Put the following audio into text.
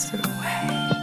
pass away.